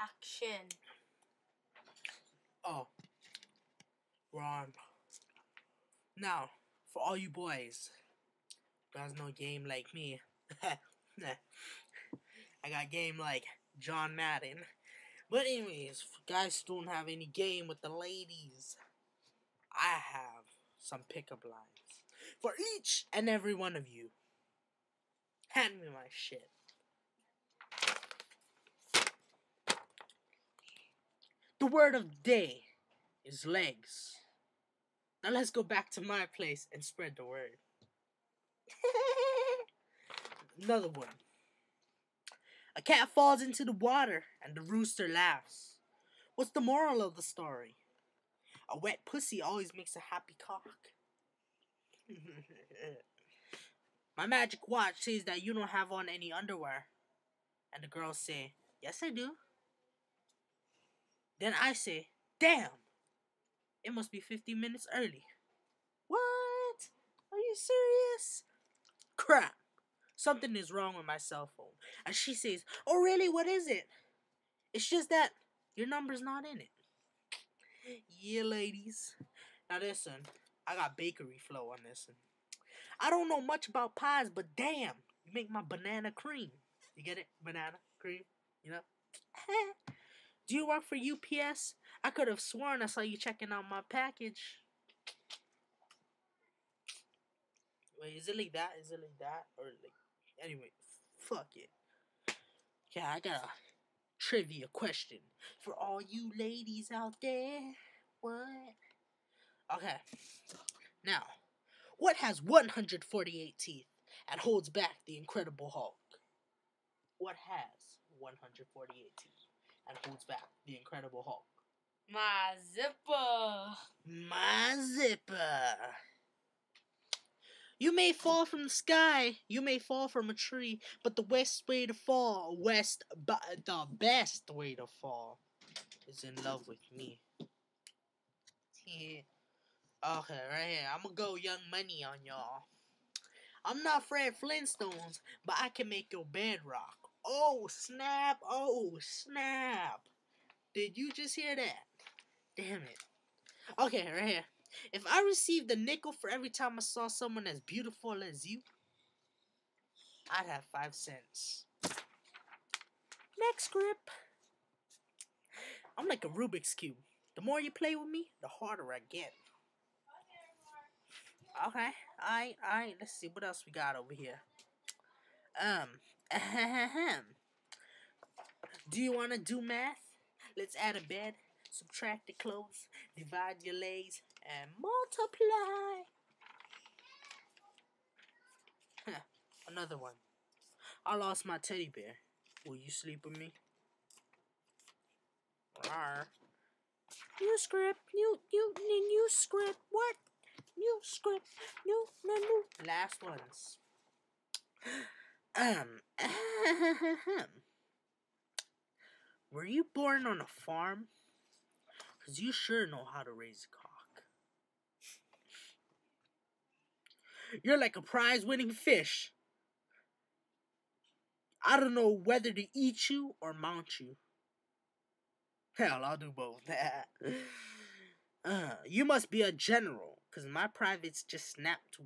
action. Oh, we're. Now, for all you boys, there's no game like me. I got game like John Madden. But anyways, guys don't have any game with the ladies, I have some pickup lines for each and every one of you. Hand me my shit. The word of the day is legs. Now let's go back to my place and spread the word. Another one. A cat falls into the water and the rooster laughs. What's the moral of the story? A wet pussy always makes a happy cock. My magic watch says that you don't have on any underwear. And the girls say, Yes, I do. Then I say, Damn! It must be 50 minutes early. What? Are you serious? Crap! Something is wrong with my cell phone. And she says, Oh, really? What is it? It's just that your number's not in it. Yeah, ladies. Now, listen, I got bakery flow on this. I don't know much about pies, but damn, you make my banana cream. You get it? Banana cream? You know? Do you work for UPS? I could have sworn I saw you checking out my package. Wait, is it like that? Is it like that? Or like. Anyway, fuck it. Okay, I got a trivia question for all you ladies out there. What? Okay. Now, what has 148 teeth and holds back the Incredible Hulk? What has 148 teeth and holds back the Incredible Hulk? My zipper. My zipper. You may fall from the sky, you may fall from a tree, but the best way to fall, west, but the best way to fall, is in love with me. Yeah. Okay, right here. I'm gonna go Young Money on y'all. I'm not Fred Flintstones, but I can make your bed rock. Oh snap! Oh snap! Did you just hear that? Damn it. Okay, right here. If I received a nickel for every time I saw someone as beautiful as you, I'd have five cents. Next grip. I'm like a Rubik's Cube. The more you play with me, the harder I get. Okay, alright, alright, let's see what else we got over here. Um, ahem. Do you want to do math? Let's add a bed, subtract the clothes, divide your legs, and multiply. Another one. I lost my teddy bear. Will you sleep with me? Rawr. New script, new, new, new, new script. What? New script, new, new, new. Last ones. Um, were you born on a farm? Cause you sure know how to raise a cock. You're like a prize-winning fish. I don't know whether to eat you or mount you. Hell, I'll do both. uh, you must be a general, cause my privates just snapped to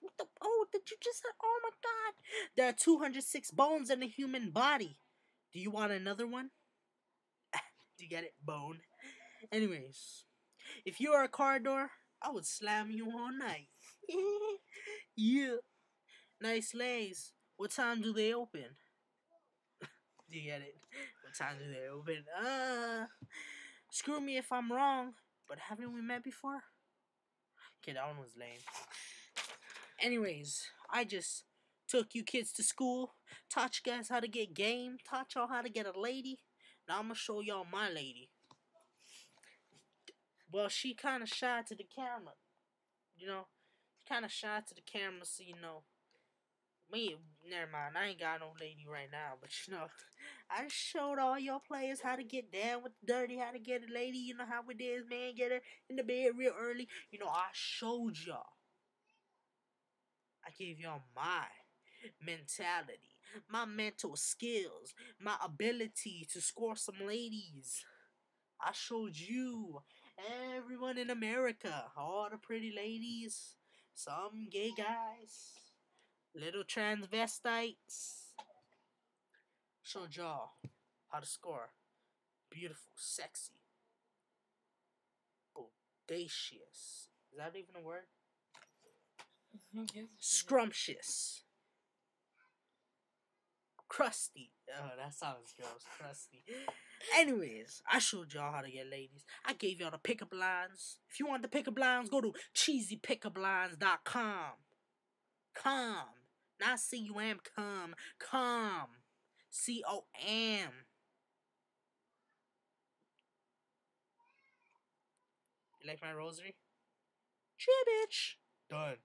What the, oh, did you just say? Oh my god! There are 206 bones in a human body. Do you want another one? Do you get it? Bone. Anyways, if you are a car door, I would slam you all night. yeah. Nice legs. What time do they open? do you get it? What time do they open? Uh, screw me if I'm wrong, but haven't we met before? Okay, that one was lame. Anyways, I just took you kids to school, taught you guys how to get game, taught y'all how to get a lady. Now I'm gonna show y'all my lady. Well, she kind of shy to the camera, you know. Kind of shy to the camera, so you know. Me, never mind. I ain't got no lady right now, but you know, I showed all your players how to get down with the dirty, how to get a lady. You know how it is, man. Get her in the bed real early. You know, I showed y'all. I gave y'all my mentality. my mental skills, my ability to score some ladies. I showed you, everyone in America, all the pretty ladies, some gay guys, little transvestites. Showed y'all how to score. Beautiful, sexy, bodacious. Is that even a word? Scrumptious. Crusty. Oh, that sounds gross. Crusty. Anyways, I showed y'all how to get ladies. I gave y'all the pickup lines. If you want the pickup lines, go to cheesypickuplines.com. Com. Not C U M, come. Come. C O M. You like my rosary? Chibbitch. Done.